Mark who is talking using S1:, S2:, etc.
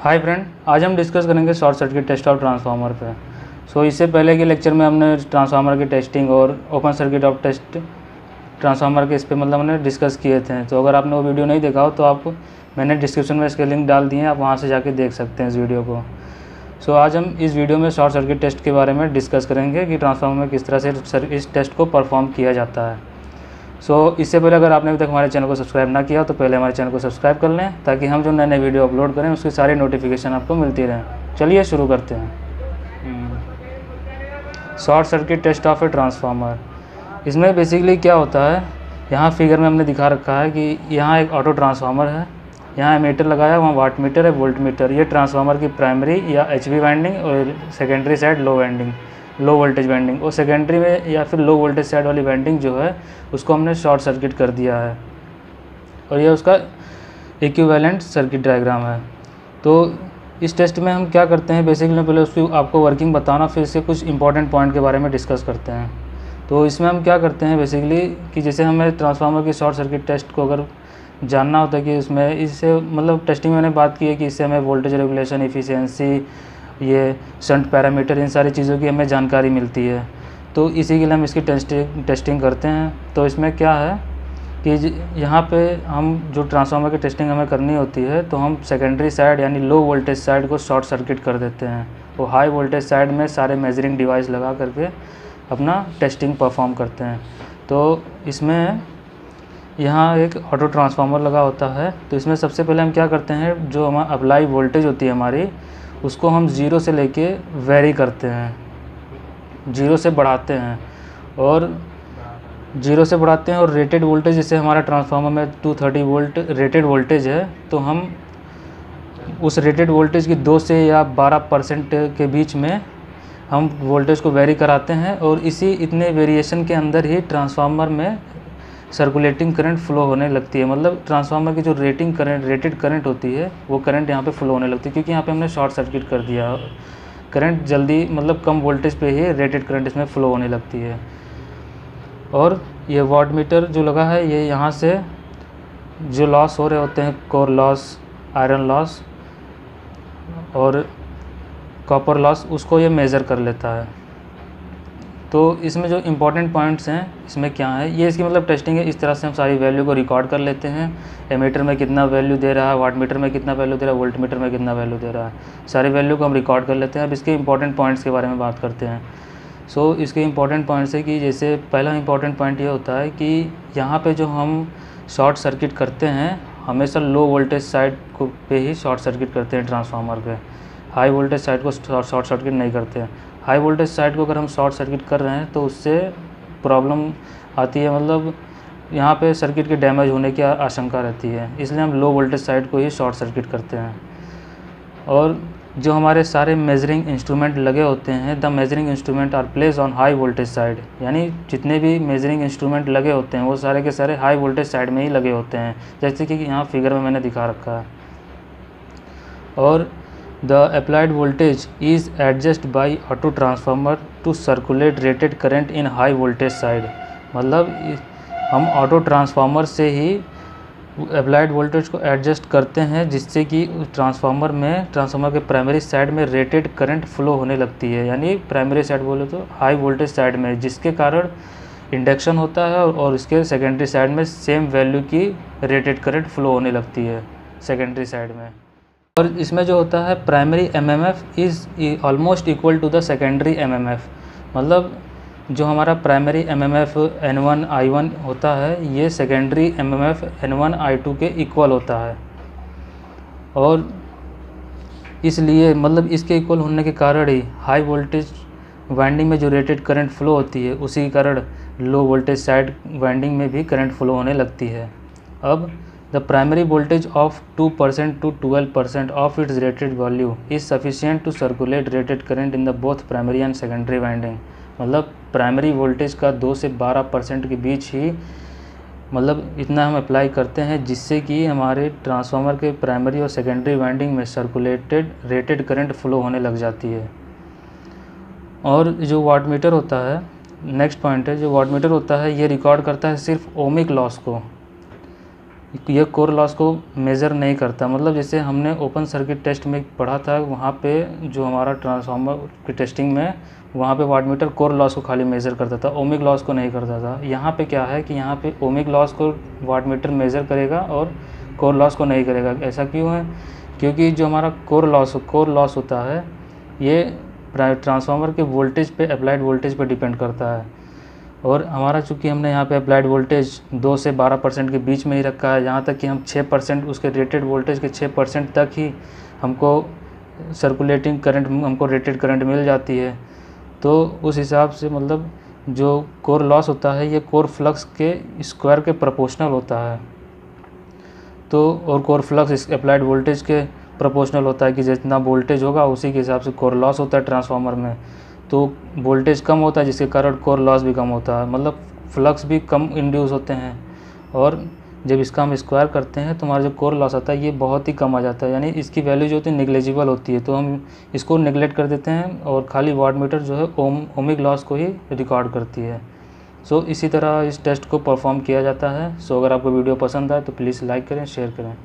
S1: Hi friend आज हम discuss करेंगे short circuit test of transformer पे। सो इससे पहले के लेक्चर में हमने ट्रांसफार्मर की टेस्टिंग और open circuit of test transformer के इस पे मतलब हमने डिस्कस किए थे। तो अगर आपने वो वीडियो नहीं देखा हो तो आप, मैंने डिस्क्रिप्शन में इसके लिंक डाल दिए हैं, आप वहाँ से जाके देख सकते हैं इस वीडियो को। सो आज हम इस वीडियो में शॉर्ट सर्किट टेस्ट के बारे में डिस्कस करेंगे कि ट्रांसफार्मर में किस तरह से इस टेस्ट को परफॉर्म किया जाता है। सो so, इससे पहले अगर आपने अभी तक हमारे चैनल को सब्सक्राइब ना किया तो पहले हमारे चैनल को सब्सक्राइब कर लें ताकि हम जो नए नए वीडियो अपलोड करें उसकी सारी नोटिफिकेशन आपको मिलती रहें। चलिए शुरू करते हैं। Short circuit test of a transformer इसमें बेसिकली क्या होता है यहाँ फिगर में हमने दिखा रखा है कि यहाँ एक ऑटो ट्रांसफार्मर है यहाँ एमीटर लगाया वहाँ वाट मीटर है वोल्ट मीटर ये ट्रांसफार्मर की प्राइमरी या एच वाइंडिंग और secondary side low winding low voltage winding और सेकेंडरी में या फिर लो वोल्टेज साइड वाली बैंडिंग जो है, उसको हमने शॉर्ट सर्किट कर दिया है। और यह उसका इक्विवेलेंट सर्किट डायग्राम है। तो इस टेस्ट में हम क्या करते हैं? बेसिकली पहले उसकी आपको वर्किंग बताना, फिर से कुछ इंपॉर्टेंट पॉइंट के बारे में डिस्कस करते हैं। तो इसमें हम क्या करते हैं? बेसिकली कि जैसे हमें ट्रांसफार्मर की शॉर्ट सर्किट टेस्ट को अगर जानना होता है कि इसमें इससे मतलब टेस्टिंग में मैंने बात की है कि इससे हमें वोल्टेज रेगुलेशन इफ़िशियंसी ये संट पैरामीटर, इन सारी चीज़ों की हमें जानकारी मिलती है। तो इसी के लिए हम इसकी टेस्टिंग टेस्टिंग करते हैं। तो इसमें क्या है कि यहाँ पे हम जो ट्रांसफार्मर की टेस्टिंग हमें करनी होती है तो हम सेकेंडरी साइड यानी लो वोल्टेज साइड को शॉर्ट सर्किट कर देते हैं। वो हाई वोल्टेज साइड में सारे मेजरिंग डिवाइस लगा करके अपना टेस्टिंग परफॉर्म करते हैं। तो इसमें यहाँ एक ऑटो ट्रांसफार्मर लगा होता है। तो इसमें सबसे पहले हम क्या करते हैं, जो हमारा अप्लाई वोल्टेज होती है हमारी उसको हम ज़ीरो से लेके वेरी करते हैं। ज़ीरो से बढ़ाते हैं और ज़ीरो से बढ़ाते हैं और रेटेड वोल्टेज जैसे हमारा ट्रांसफार्मर में 230 वोल्ट रेटेड वोल्टेज है तो हम उस रेटेड वोल्टेज की दो से या 12 परसेंट के बीच में हम वोल्टेज को वेरी कराते हैं और इसी इतने वेरिएशन के अंदर ही ट्रांसफार्मर में सर्कुलेटिंग करंट फ्लो होने लगती है। मतलब ट्रांसफार्मर की जो रेटिंग करंट रेटेड करंट होती है, वो करंट यहाँ पे फ्लो होने लगती है, क्योंकि यहाँ पे हमने शॉर्ट सर्किट कर दिया। करंट जल्दी मतलब कम वोल्टेज पे ही रेटेड करंट इसमें फ़्लो होने लगती है। और ये वाट मीटर जो लगा है, ये यहाँ से जो लॉस हो रहे होते हैं कोर लॉस आयरन लॉस और कॉपर लॉस उसको ये मेज़र कर लेता है। तो इसमें जो इम्पोर्टेंट पॉइंट्स हैं इसमें क्या है? ये इसकी मतलब टेस्टिंग है इस तरह से हम सारी वैल्यू को रिकॉर्ड कर लेते हैं। एमीटर में कितना वैल्यू दे रहा है वाट मीटर में कितना वैल्यू दे रहा है वोल्ट मीटर में कितना वैल्यू दे रहा है। सारी वैल्यू को हम रिकॉर्ड कर लेते हैं। अब इसके इंपॉर्टेंट पॉइंट्स के बारे में बात करते हैं। सो so, इसके इंपॉर्टेंट पॉइंट्स है कि जैसे पहला इंपॉर्टेंट पॉइंट ये होता है कि यहाँ पर जो हम शॉर्ट सर्किट करते हैं हमेशा लो वोल्टेज साइड को पे ही शॉर्ट सर्किट करते हैं ट्रांसफार्मर पे। हाई वोल्टेज साइड को शॉर्ट सर्किट नहीं करते। हैं हाई वोल्टेज साइड को अगर हम शॉर्ट सर्किट कर रहे हैं तो उससे प्रॉब्लम आती है। मतलब यहाँ पे सर्किट के डैमेज होने की आशंका रहती है। इसलिए हम लो वोल्टेज साइड को ही शॉर्ट सर्किट करते हैं। और जो हमारे सारे मेजरिंग इंस्ट्रूमेंट लगे होते हैं the measuring instrument are place on high voltage side यानी जितने भी मेजरिंग इंस्ट्रूमेंट लगे होते हैं, वो सारे के सारे हाई वोल्टेज साइड में ही लगे होते हैं। जैसे कि यहाँ फिगर में मैंने दिखा रखा है। और The applied voltage is adjusted by auto transformer to circulate rated current in high voltage side. मतलब हम ऑटो ट्रांसफार्मर से ही अप्लाइड वोल्टेज को एडजस्ट करते हैं, जिससे कि ट्रांसफार्मर में ट्रांसफार्मर के प्राइमरी साइड में रेटेड करंट फ्लो होने लगती है। यानी प्राइमरी साइड बोले तो हाई वोल्टेज साइड में, जिसके कारण इंडक्शन होता है और इसके सेकेंडरी साइड में सेम वैल्यू की रेटेड करंट फ्लो होने लगती है सेकेंडरी साइड में। और इसमें जो होता है primary M M F is almost equal to the secondary M M F मतलब जो हमारा primary M M F N one I one होता है, ये secondary M M F N one I two के इक्वल होता है। और इसलिए मतलब इसके इक्वल होने के कारण ही हाई वोल्टेज वाइंडिंग में जो रेटेड करंट फ्लो होती है, उसी के कारण लो वोल्टेज साइड वाइंडिंग में भी करंट फ्लो होने लगती है। अब The primary voltage of 2% to 12% of its rated value is sufficient to circulate rated current in the both primary and secondary winding. मतलब प्राइमरी वोल्टेज का 2 से 12 परसेंट के बीच ही मतलब इतना हम अप्लाई करते हैं जिससे कि हमारे ट्रांसफार्मर के प्राइमरी और सेकेंडरी वाइंडिंग में सर्कुलेटेड रेटेड करंट फ्लो होने लग जाती है। और जो वाट मीटर होता है नेक्स्ट पॉइंट है, जो वाट मीटर होता है, ये रिकॉर्ड करता है सिर्फ़ ओमिक लॉस को। ये कोर लॉस को मेज़र नहीं करता। मतलब जैसे हमने ओपन सर्किट टेस्ट में पढ़ा था, वहाँ पे जो हमारा ट्रांसफार्मर की टेस्टिंग में, वहाँ पे वाटमीटर कोर लॉस को खाली मेज़र करता था ओमिक लॉस को नहीं करता था। यहाँ पे क्या है कि यहाँ पे ओमिक लॉस को वाटमीटर मेज़र करेगा और कोर लॉस को नहीं करेगा। ऐसा क्यों है? क्योंकि जो हमारा कोर लॉस कोर लॉस होता है, ये ट्रांसफार्मर के वोल्टेज पे अप्लाइड वोल्टेज पे डिपेंड करता है। और हमारा चूँकि हमने यहाँ पे अप्लाइड वोल्टेज दो से बारह परसेंट के बीच में ही रखा है, यहाँ तक कि हम छः परसेंट उसके रेटेड वोल्टेज के छः परसेंट तक ही हमको सर्कुलेटिंग करंट हमको रेटेड करंट मिल जाती है। तो उस हिसाब से मतलब जो कोर लॉस होता है, ये कोर फ्लक्स के स्क्वायर के प्रोपोर्शनल होता है। तो और कोर फ्लक्स अप्लाइड वोल्टेज के प्रोपोर्शनल होता है कि जितना वोल्टेज होगा, उसी के हिसाब से कोर लॉस होता है ट्रांसफार्मर में। तो वोल्टेज कम होता है, जिसके कारण कोर लॉस भी कम होता है। मतलब फ्लक्स भी कम इंड्यूस होते हैं। और जब इसका हम स्क्वायर करते हैं तो हमारा जो कोर लॉस आता है, ये बहुत ही कम आ जाता है। यानी इसकी वैल्यू जो होती है निगलेजिबल होती है। तो हम इसको निगलेक्ट कर देते हैं और खाली वाट मीटर जो है ओम ओमिक लॉस को ही रिकॉर्ड करती है। सो इसी तरह इस टेस्ट को परफॉर्म किया जाता है। सो अगर आपको वीडियो पसंद आए तो प्लीज़ लाइक करें शेयर करें।